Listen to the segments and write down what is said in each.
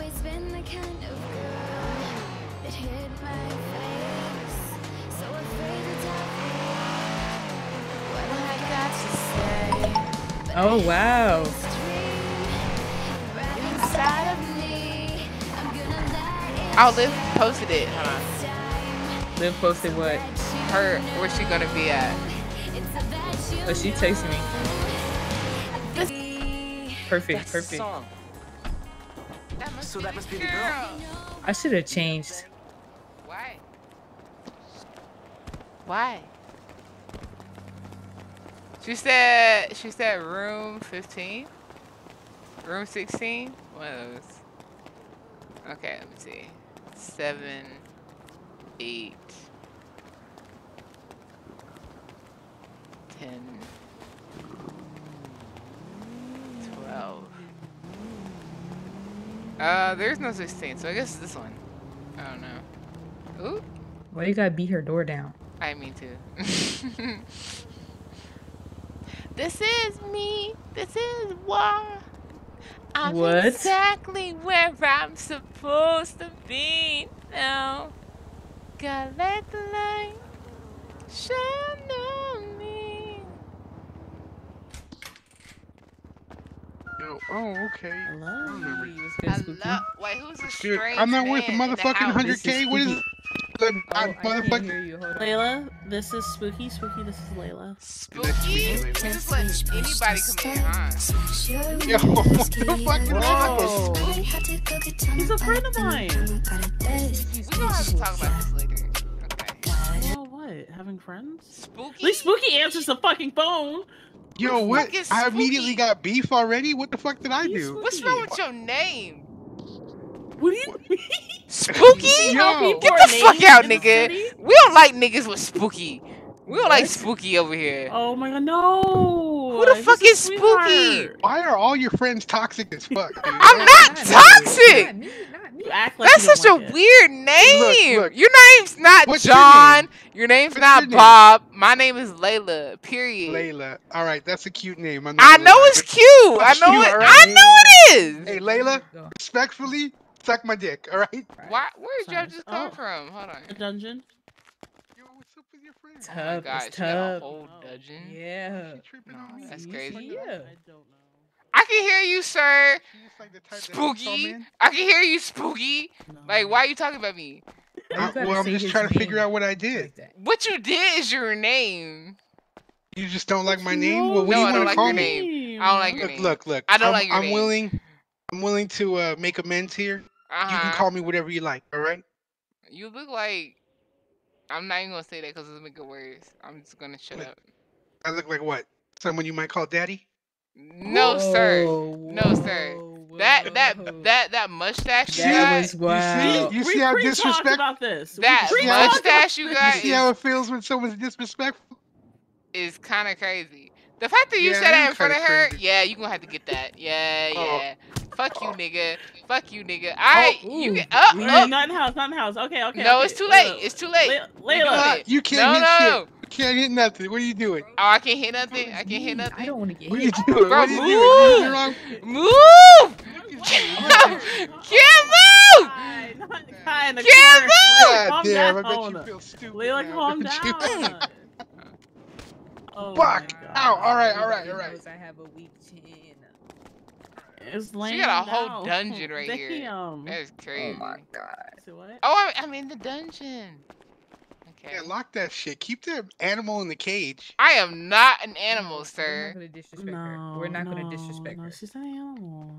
always been the kind of girl that hid my face. So afraid to tell what I got to say. Oh wow. Right inside of me, I'm gonna let it Oh, Liv posted it. Hold on. Liv posted what? Her, where's she gonna be at? Oh, she texted me. Perfect, That's perfect. song. That so that must be the girl. I should have changed. Why? Why? She said she said room 15? Room 16? One of those. Okay, let me see. 7 8 10 Uh, there's no 16, so I guess this one. I don't know. Ooh, Why you gotta beat her door down? I mean to. this is me. This is why. I'm What? exactly where I'm supposed to be now. Gotta let the light shine on me. Yo, oh, okay. Hello. I remember. What's good, Spooky? Hello. Wait, who's this Dude, I'm not worth a the motherfucking house? This is 100k. What is spooky. the Oh, I motherfucking? hear you. Hold on. Layla, this is Spooky. Spooky, this is Layla. Spooky? You just let anybody come in, huh? Yo, what the fuck is Whoa. that? He's a friend of mine. We gonna have to talk about this later. Okay. Well, what? Having friends? Spooky? At least Spooky answers the fucking phone. Yo, what? fuck is I immediately got beef already. What the fuck did I do? What's wrong with your name? What do you mean? Spooky? Yo. Get the fuck out, nigga. We don't like niggas with spooky. We don't like spooky over here. Oh my god, no. Who the fuck is Spooky? Why are all your friends toxic as fuck? Dude? I'm not Not toxic. Not me, not me. You act like That's you such a it. weird name. look. Your name's not What's your John. name? Your, name's What's not your name? Bob. My name is Layla. Period. Layla. All right, that's a cute name. I'm not I know it's but- cute. I know you, it. alright? I know it is. Hey, Layla, respectfully, suck my dick. All right. Why? Where did y'all just come Oh. from? Hold on. A dungeon? Yo, what's up with your friends? Oh my Tub, god, it's she got a tub. whole Oh. dungeon. Yeah. She tripping No, on me. that's crazy. see, I Yeah. don't know. I can hear you, sir. Like the type that hates all Spooky. I can hear you, spooky. No. Like, why are you talking about me? Why you Uh, gotta well, I'm just trying to figure out what I did. like? What you did is your name. You just don't like my name? Well, what No, do I you don't like call your me? name. I don't like your Look, name. look, look. I don't I'm, like your I'm name. willing. I'm willing to uh, make amends here. Uh-huh. You can call me whatever you like. All right. You look like. I'm not even gonna say that because it's make it worse. I'm just gonna shut What? up. I look like what? Someone you might call daddy? No, sir. Whoa, No, sir. whoa, That whoa. that that that mustache you got. was wow. You we see how pre-talked about this. That pre-talked mustache you got. You see how is, it feels when someone's disrespectful? is kind of crazy. The fact that you Yeah, said that in front of her, crazy. yeah, you're gonna have to get that. Yeah, Oh. Yeah. Fuck you, nigga. Fuck you, nigga. Alright, oh, you ooh, get up, we- up. not in house, not in house. Okay, okay. No, okay. it's too late. It's too late. Layla, We Layla, got it. You can't No, hit no, shit. You can't hit nothing. What are you doing? Oh, I can't hit nothing. I can't hit nothing. I don't want to get What are you doing? Bro, what are you doing? move. You're wrong. Move! Can't move! Guy, not the guy in the Can't corner. God damn. I bet you feel stupid. Layla, calm down. Oh my Fuck. God. Ow, all right, all right, all Everybody right. knows I have a weak chin. It's She laying got a whole dungeon right here. That's crazy. Oh my god. So what? Oh, I'm, I'm in the dungeon. Okay. Yeah, lock that shit. Keep the animal in the cage. I am not an animal, No, We're sir. not gonna disrespect No, her. We're not gonna disrespect no, her. She's an animal.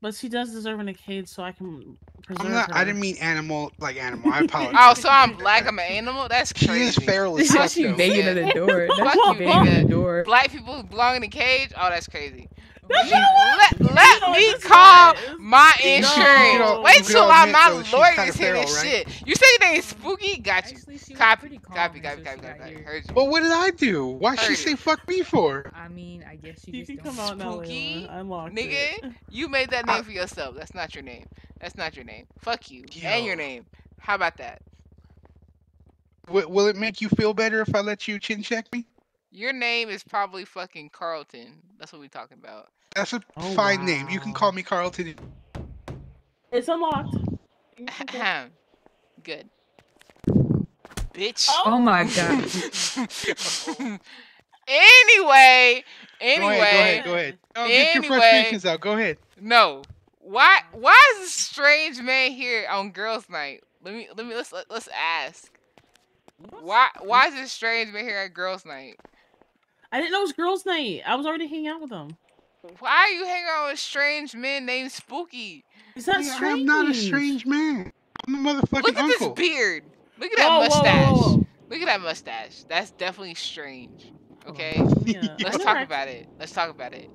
But she does deserve in a cage so I can preserve I'm not. her. I didn't mean animal like animal. I apologize. Oh, so I'm black. I'm an animal. That's crazy. She crazy. is feral as fuck. she though. banging at the door. That's Fuck she you, banging at the door. Black people belong in a cage. Oh, that's crazy. You- let You let know me call is- my insurance. you know- Wait till know, I, my though, she's lawyers hear this right? shit. You say your name is Spooky? Got you. Actually, she Copy, copy, copy, copy, copy, copy. Heard you. But what did I do? Why she say fuck me for? I mean, I guess she You just can don't. come out now, Spooky, uh, Layla. I unlocked Nigga, it. you made that I- name for yourself. That's not your name. That's not your name. Fuck you and your name. How about that? W- will it make you feel better if I let you chin check me? Your name is probably fucking Carlton. That's what we're talking about. That's a Oh, fine name. You can call me Carlton. It's unlocked. Good. Bitch. Oh, oh my god. anyway, Go ahead, go anyway, ahead, go ahead. Oh, get your frustrations out. Go ahead. no. Why? Why is this strange man here on girls' night? Let me, let me, let's let's ask. Why? Why is this strange man here at girls' night? I didn't know it was girls' night. I was already hanging out with them. Why are you hanging out with strange men named Spooky? Is that Nigga, strange? I'm not a strange man. I'm a motherfucking Look at uncle. this beard. Look at that Whoa, whoa, whoa, mustache. whoa. Look at that mustache. That's definitely strange. Okay. Yeah. Let's talk about it. Let's talk about it.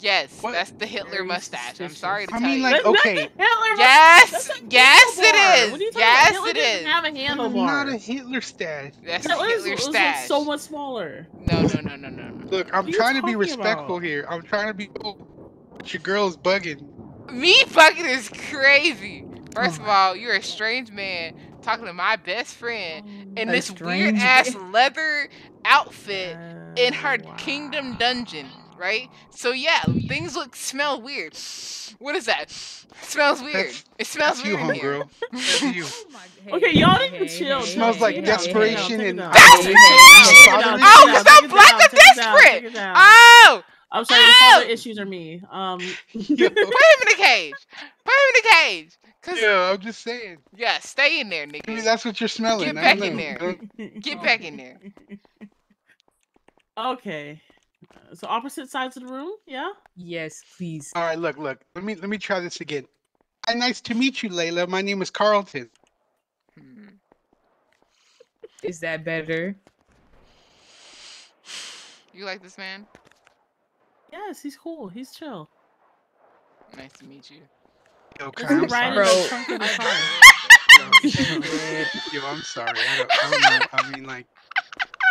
Yes, What? that's the Hitler Very mustache. I'm sorry to I tell mean, you. like, That's not okay. the Hitler yes, That's a yes, it is. What are you talking Yes, about? Hitler it didn't have a I'm handlebar. not a Hitler stash. That's the Hitler's Hitler was stash. so much smaller. No, no, no, no, no, no. Look, I'm What are you trying to be respectful about? here. I'm trying to be cool. But your girl's bugging. Me bugging is crazy. First Oh of all, you're a strange man talking to my best friend in A this weird ass leather outfit in her Uh, kingdom dungeon, right? So yeah, things look smell weird. What is that? smells weird. That's- it smells That's you, weird in here. homegirl. That's you. Okay, y'all need to chill. Smells like desperation and That's- isolation and fatherless. Oh, so black and desperate. Oh, I'm sorry, the Ow! father issues are me. Um, Yo, put him in the cage. Put him in the cage. Cause yeah, yeah, I'm just saying. Yeah, stay in there, Maybe nigga. that's what you're smelling. Get back in there. Get back in there. okay. So opposite sides of the room, yeah. Yes, please. All right, look, look. Let me let me try this again. Hi, nice to meet you, Layla. My name is Carlton. Hmm. Is that better? You like this man? Yes, he's cool. He's chill. Nice to meet you. Yo, Let's Kai, I'm ride in Bro. the trunk of the car. sorry. Yo, I'm sorry. I don't, I don't know. I mean, like,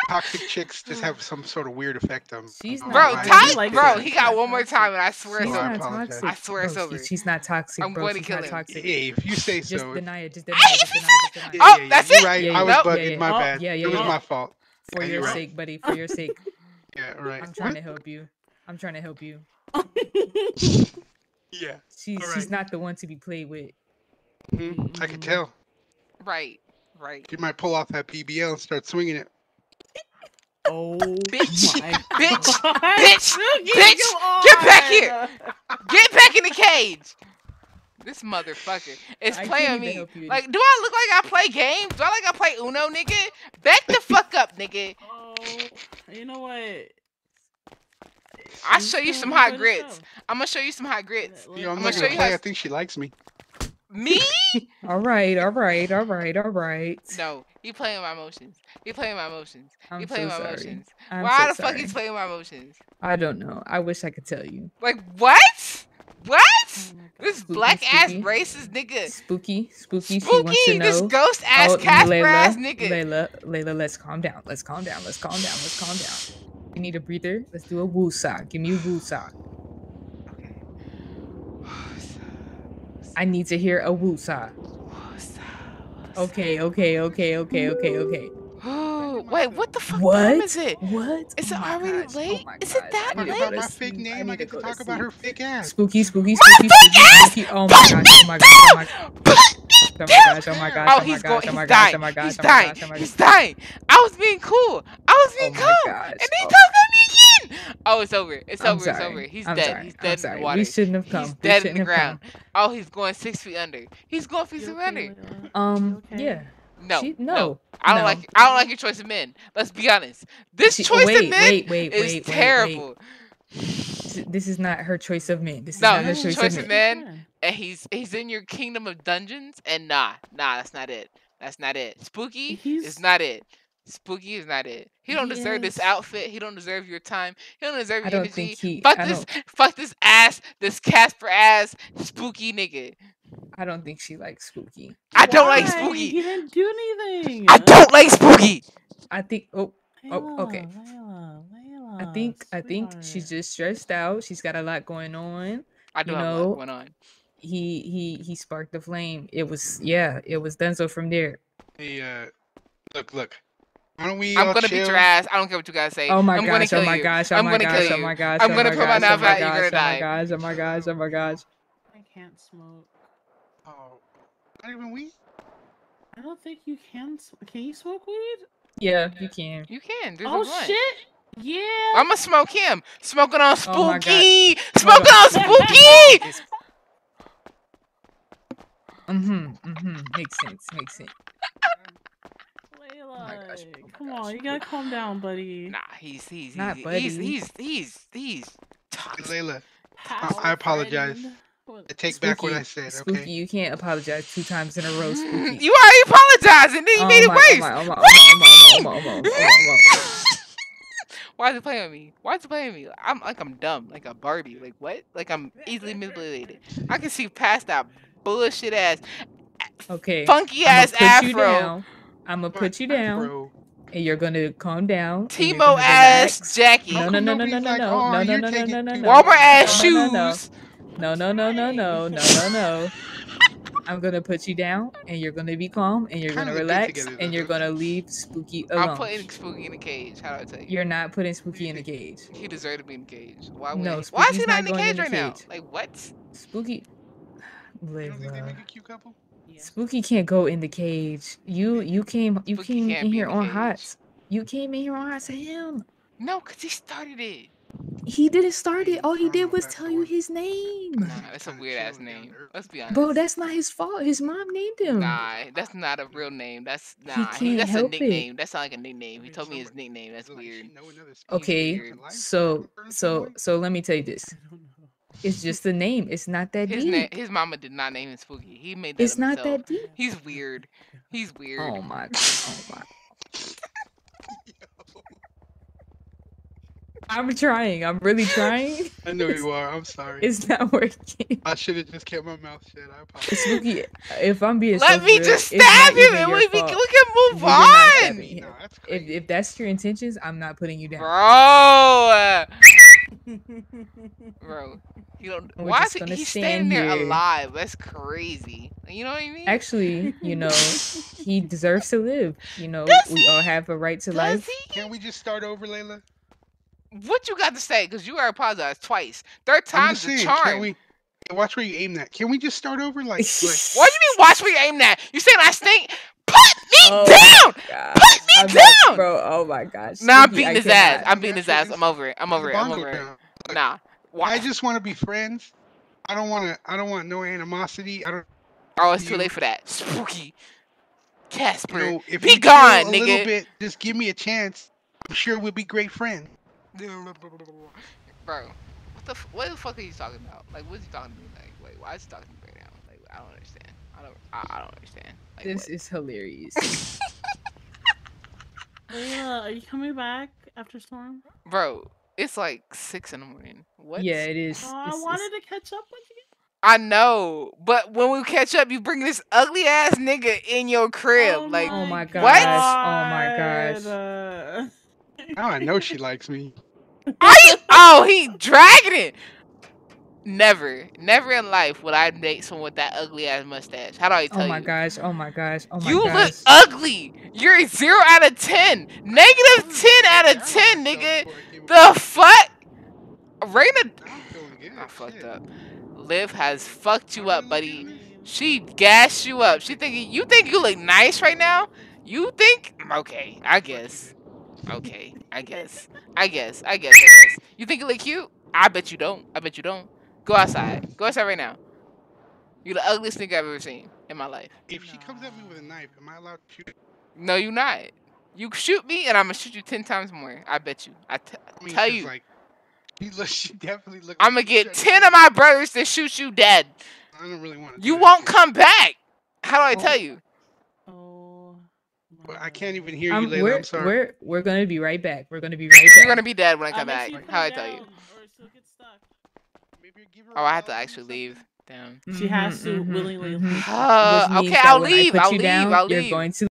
toxic chicks just have some sort of weird effect on. She's not Bro, my Right. He bro, he got one more time, and I swear She's it's Oh, I not over. toxic. I swear it's over. she- she's not toxic, I'm bro. going to she's kill not him. toxic. Hey, if you say Just so. deny it. Just deny it. Just deny it. Just deny it. Oh, yeah, that's you're it? Right. Yeah, I was Nope. bugging. yeah. My Oh, bad. yeah, yeah, it was yeah. my fault. For Yeah, your right. sake, buddy. For your sake. Yeah, right. I'm trying to help you. I'm trying to help you. Yeah, She's Alright. she's not the one to be played with. mhm, I could tell. Right, right. You might pull off that PBL and start swinging it. Oh, Bitch, my bitch, God. bitch, Suki, bitch, get back here. Get back in the cage. This motherfucker is I playing me. Like, do I look like I play games? Do I like I play Uno, nigga? Back the fuck up, nigga. Oh, you know what? I'll show you some hot grits. I'm gonna show you some hot grits. Let- You know, I'm I'ma gonna you play. how- I think she likes me. Me? All right, all right, all right, all right. No, he playing my emotions. You playing my emotions. I'm playing so my sorry. emotions. I'm Why so the fuck sorry. he's playing my emotions? I don't know. I wish I could tell you. Like what? What? Oh. This Spooky, black ass racist nigga. Spooky, spooky. She wants to Spooky, know. this ghost ass Oh, Casper Layla, ass nigga. Layla, Layla, let's calm down. Let's calm down. Let's calm down. Let's calm down. You need a breather. Let's do a woo sock. Give me a woo sock. Okay. I need to hear a woo sock. Okay, okay, okay, okay, okay, okay. Oh Wait, what the fuck What? time is it? What? Is Oh it my already gosh, oh late? Oh Is it that I need Talk to go about late? my fake sleep. name. I I need to get to go to talk about her sleep. fake ass. Spooky, spooky, My spooky, spooky. Oh, oh, oh my gosh, oh my gosh, oh my gosh. Oh my gosh, oh my gosh, Oh, oh my he's gosh, going. oh my He's dying. oh my gosh, He's oh my dying. oh my He's dying. I was being cool. I was Oh being my cool. And he Oh. talked at me again. Oh, it's over. It's I'm over. It's over. He's I'm dead. sorry. He's I'm dead in the water. We shouldn't have come. He's We dead in the ground. come. Oh, he's going six feet under. He's going six feet okay, under. Um, okay? yeah. No, She- no, no, I don't no. like. I don't like your choice of men. Let's be honest. This She- choice wait, of men wait, wait, is wait, wait, wait. terrible. This this is not her choice of men. This is No, not her this choice, choice of of men. men. And he's he's in your kingdom of dungeons. And nah, nah, that's not it. That's not it. Spooky He's- is not it. Spooky is not it. He don't He deserve this outfit. He don't deserve your time. He don't deserve I your don't energy. think he. fuck I this. don't. Fuck this ass. This Casper ass. Spooky nigga. I don't think she likes spooky. I don't like spooky. He didn't do anything. I don't like spooky. I think. Oh, oh, okay. Layla, Layla, I think. I think she's just stressed out. She's got a lot going on. I do You a know, lot going on. He he he sparked the flame. It was yeah. It was Denzel from there. Hey, uh, look, look. Why don't we I'm gonna chill? beat your ass. I don't care what you guys say. Oh my I'm gonna gosh! kill Oh my gosh! Oh I'm my gonna gosh! kill Oh my you. gosh! I'm oh gonna put my knife oh out, you're gonna die. Oh my gosh! Oh my gosh! Oh my gosh! I can't smoke. Oh, not even weed. I don't think you can. Can you smoke weed? Yeah, you can. You can. There's oh shit! Yeah. I'ma smoke him. Smoking on Oh my God. spooky. Hold Smoking on spooky. Mm-hmm. Mm-hmm. Makes sense. Makes sense. Layla, gosh, oh, oh come gosh, on, you oh gotta calm down, buddy. Nah, he's he's Not he's, he's buddy. he's he's he's toxic. Layla, How, I apologize. I take back what I said. Spooky, Okay. you can't apologize two times in a row, mm, Spooky. You already apologized and then you Oh made it my- oh worse. Oh, oh my, oh my, oh my, oh my, oh my, oh my, oh my, oh. Why is he playing with me? Why is he playing with me? I'm like I'm dumb, like a Barbie. Like what? Like I'm easily manipulated. I can see past that bullshit ass, Okay. funky ass put you afro, down. I'm gonna put you down, Bro. and you're gonna calm down. and you're Timo ass. Jackie, No, no, no, no, no, no, no, "Oh, no, no, no, no, no, no. Walmart ass No, no, no, no. shoes. No, no, no, no, no, no, no, no. I'm gonna put you down, and you're gonna be calm, and you're gonna relax, and you're gonna leave Spooky alone. I'm putting Spooky in a cage. How do I tell you? You're not putting Spooky in a cage. He deserved to be in a cage. Why? No, would he? Why is he not not in the cage right now? Like what? Spooky. You don't think they make uh, a cute couple? Yeah. Spooky can't go in the cage. You you came you Spooky came in here in on cage. hot. You came in here on hot to him. No, cause he started it. He didn't start it. All he did was tell you his name. Nah, that's a weird ass chill and down name. Let's be honest. Bro, that's not his fault. His mom named him. Nah, that's not a real name. That's nah. He can't that's a help it. nickname. That's not like a nickname. He told me his somebody- nickname. That's weird. know another species Okay, weird. in life? so so so let me tell you this. I don't know. It's just the name. It's not that His deep. name. His mama did not name him Spooky. He made that It's up not himself. that deep. He's weird. He's weird. Oh my god. Oh my. I'm trying. I'm really trying. I know you are. I'm sorry. It's not working. I should have just kept my mouth shut. I apologize. Spooky, if I'm being Let so me good, just stab him and we, we, can- move You're on. No, that's If if that's your intentions, I'm not putting you down. Bro. Bro. You don't, We're why is he, gonna he's stand standing there here. alive? That's crazy. You know what I mean? Actually, you know, he deserves to live. You know, Does we all have a right to Does life. he? Can't we just start over, Layla? What you got to say? Because you already apologized twice. Third time's just the charm. Can't we? Watch where you aim that. Can we just start over? Like, like What do you mean? Watch where you aim that. You saying I stink? Put me Oh down. God. Put me I'm down. not- bro. Oh my gosh. Nah, I'm beating I his ass. I'm beating his ass. I'm over it. I'm over it. I'm over it. down. Nah. Why? I just want to be friends. I don't want to. I don't want no animosity. I don't. Oh, it's too late for that. Spooky. You Casper. know, if be gone, a nigga. little bit, just give me a chance. I'm sure we'll be great friends. Bro, what the f- what the fuck are you talking about? Like, what's he talking to me? Like, wait, why is he talking to me right now? Like, I don't understand. I don't. I, I don't understand. Like, This what? is hilarious. Layla, are you coming back after storm? Bro, it's like six in the morning. What? yeah, it is. Oh, I wanted to catch up with you. I know, but when we catch up, you bring this ugly ass nigga in your crib. Oh like, Oh my What? gosh. Oh my gosh. God. I know she likes me. are you? Oh, he dragging it. Never, never in life would I date someone with that ugly ass mustache. How do I oh tell you? Oh my you? gosh. Oh my gosh. Oh my you gosh. You look ugly. You're a zero out of ten. Negative ten out of ten, nigga. The fuck? Raymond. I'm feeling fucked up. Liv has fucked you up, buddy. She gassed you up. She think you think you look nice right now. You think? Mm, okay, I guess. Okay, I guess. I guess. I guess. I guess. You think you look cute? I bet you don't. I bet you don't. Go outside. Go outside right now. You're the ugliest nigga I've ever seen in my life. If she comes at me with a knife, am I allowed to shoot? No, you're not. You shoot me, and I'm gonna shoot you ten times more. I bet you. I t- I mean, tell 'cause, you. Like, she, look, she definitely look. I'm gonna like get ten of my brothers to shoot you dead. I don't really want to. You won't come back. How do I Oh. tell you? Oh. But I can't even hear you, Um, Layla. we're, I'm sorry. we're we're gonna be right back. We're gonna be right back. You're gonna be dead when I come make back. sure you How I tell you? down, Or she'll get stuck. Maybe give her Oh, a I have to actually something. leave. Damn. She has to Mhm, mhm, willingly mhm. leave. Uh, okay, I'll leave. I'll leave. down, I'll You're going to